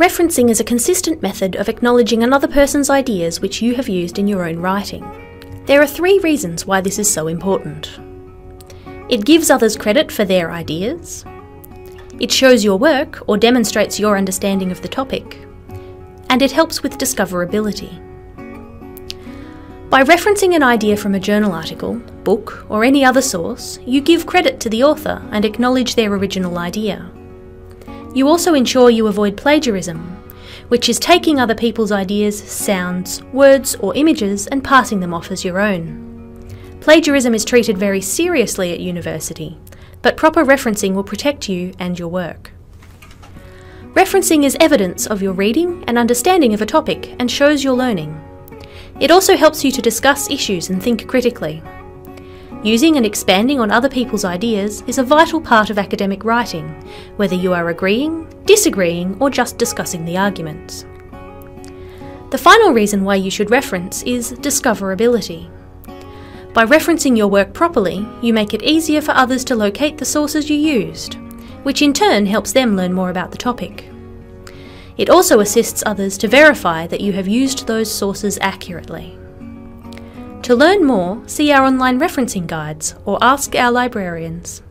Referencing is a consistent method of acknowledging another person's ideas which you have used in your own writing. There are three reasons why this is so important. It gives others credit for their ideas. It shows your work or demonstrates your understanding of the topic. And it helps with discoverability. By referencing an idea from a journal article, book, or any other source, you give credit to the author and acknowledge their original idea. You also ensure you avoid plagiarism, which is taking other people's ideas, sounds, words, or images and passing them off as your own. Plagiarism is treated very seriously at university, but proper referencing will protect you and your work. Referencing is evidence of your reading and understanding of a topic and shows your learning. It also helps you to discuss issues and think critically. Using and expanding on other people's ideas is a vital part of academic writing, whether you are agreeing, disagreeing, or just discussing the arguments. The final reason why you should reference is discoverability. By referencing your work properly, you make it easier for others to locate the sources you used, which in turn helps them learn more about the topic. It also assists others to verify that you have used those sources accurately. To learn more, see our online referencing guides or ask our librarians.